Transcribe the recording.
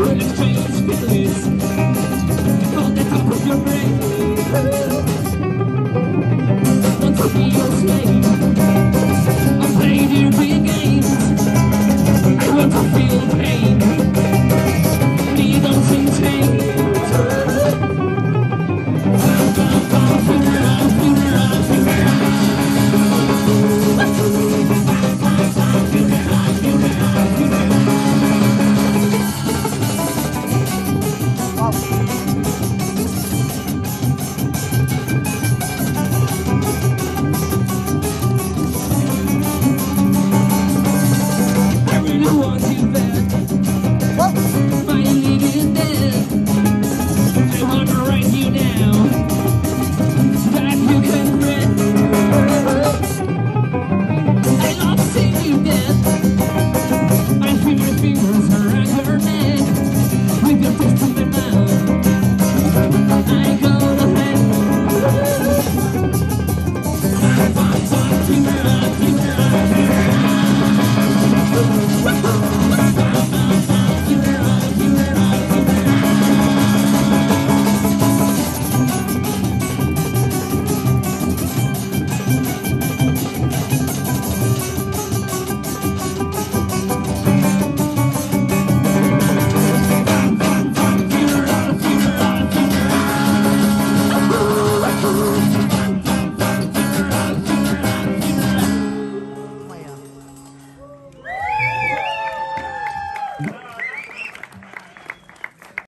Running trains, business Thought that I your brain